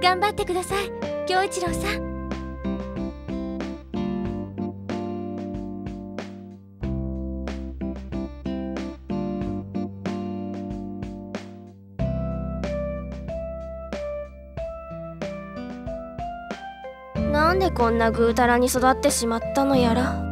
頑張ってください。京一郎さん。なんでこんなぐうたらに育ってしまったのやら。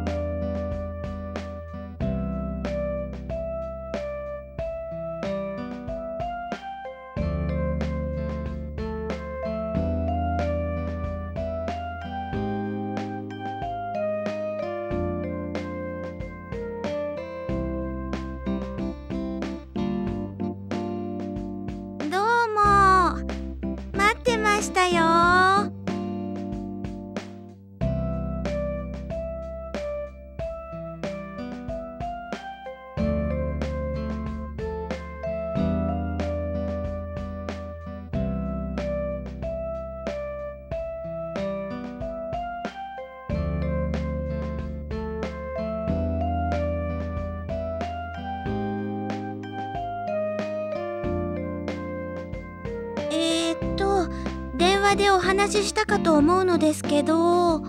話でお話ししたかと思うのですけど。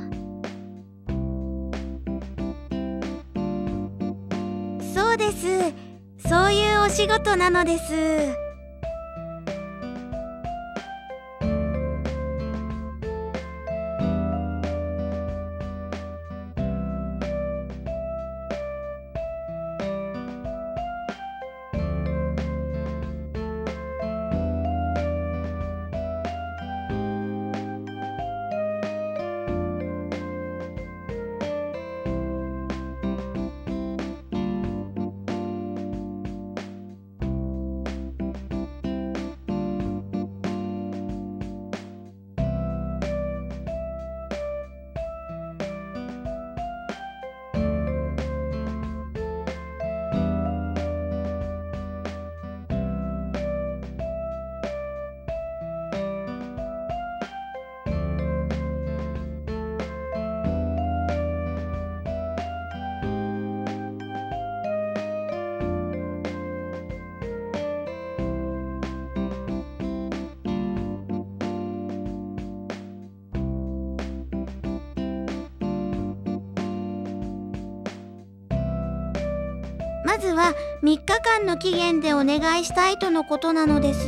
そうです。そういうお仕事なのです。まずは3日間の期限でお願いしたいとのことなのです。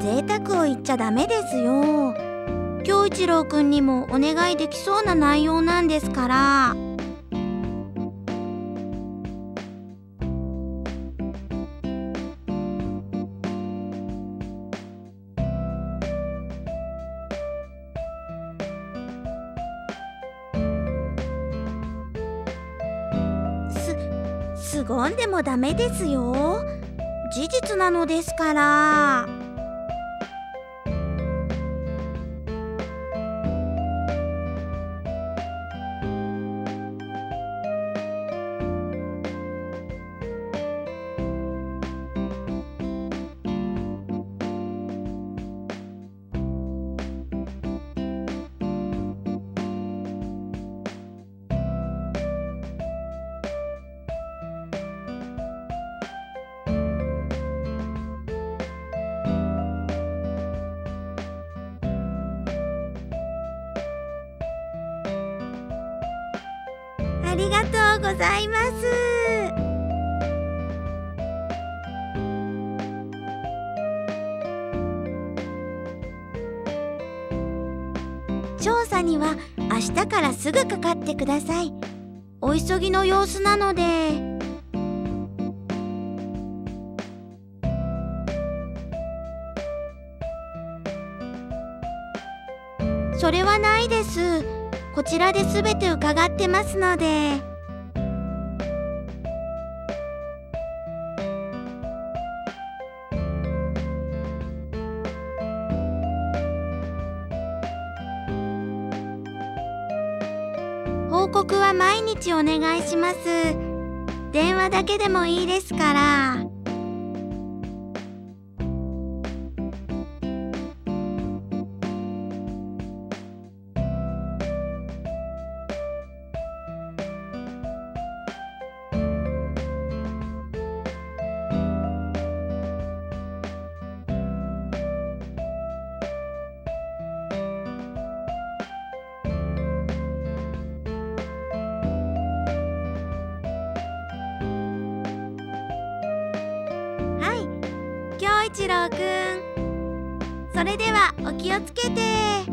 贅沢を言っちゃダメですよ。京一郎くんにもお願いできそうな内容なんですから。す凄んでもダメですよ。事実なのですから。ありがとうございます。調査には明日からすぐかかってください。お急ぎの様子なので。それはないです。こちらで全て伺ってますので。報告は毎日お願いします。電話だけでもいいですから。郎くん。それではお気をつけて。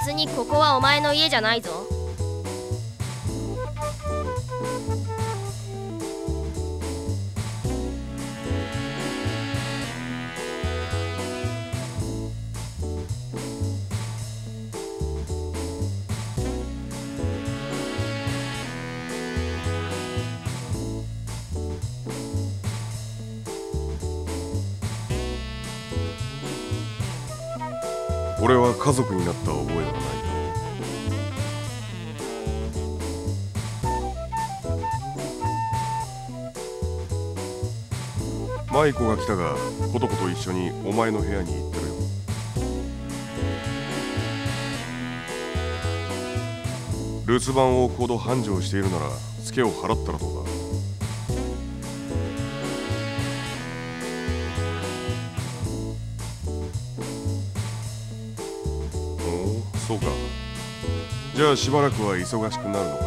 別にここはお前の家じゃないぞ。俺は家族になった覚えはない。舞子が来たがことこと一緒にお前の部屋に行ってるよ。留守番をほど繁盛しているならツケを払ったらどうだ？じゃあしばらくは忙しくなるのか。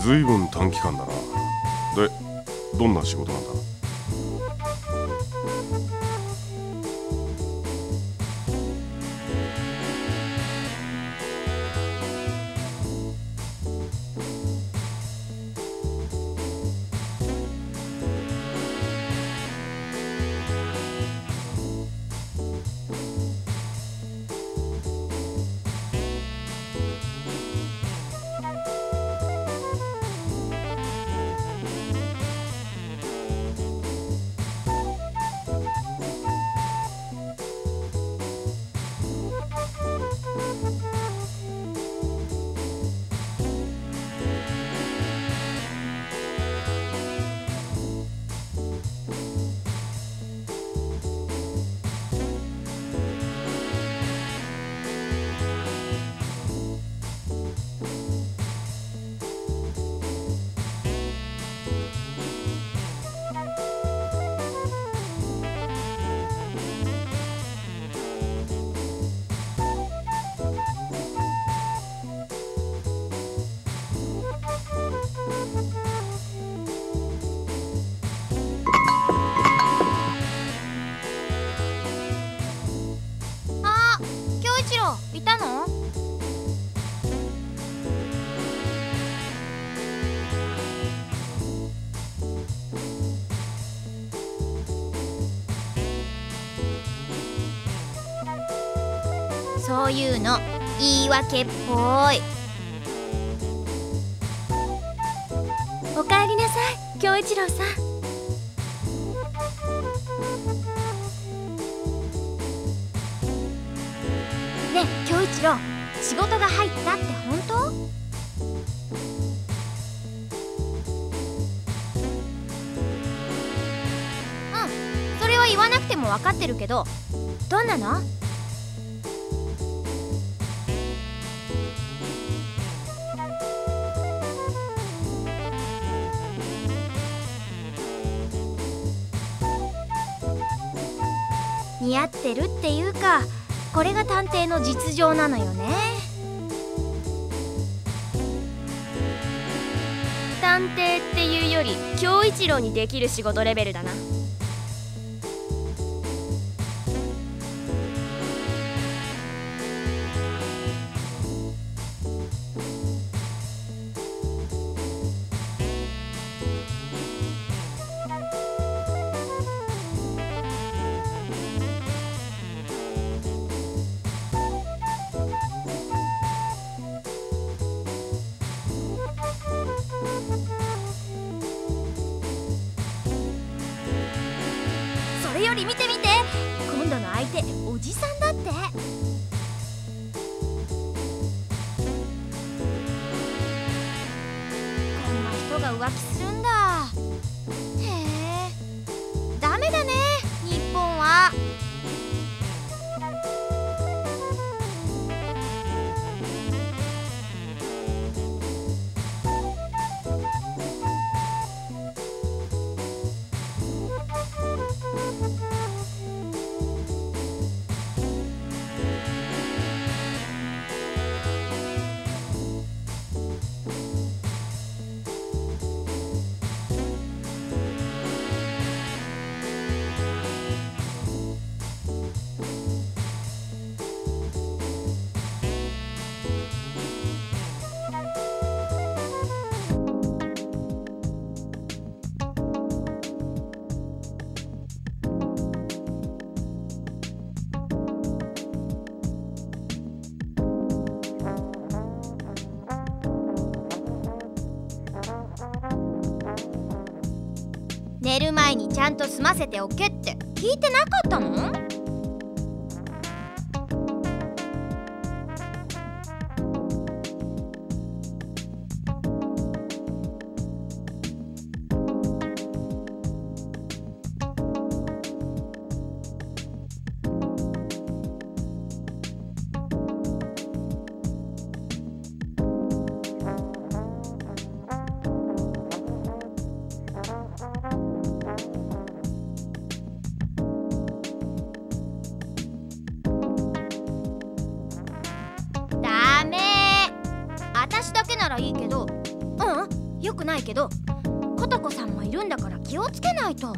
ずいぶん短期間だな。でどんな仕事なんだ？いたの？そういうの言い訳っぽい。おかえりなさい京一郎さん。仕事が入ったって本当？うんそれは言わなくても分かってるけどどんなの？似合ってるっていうかこれが探偵の実情なのよね。探偵っていうより京一郎にできる仕事レベルだな。り見て見て。今度の相手おじさんだって。こんな人が浮気するんだ。寝る前にちゃんと済ませておけって聞いてなかったの？らいいけど。うんよくないけど。琴子さんもいるんだから気をつけないと。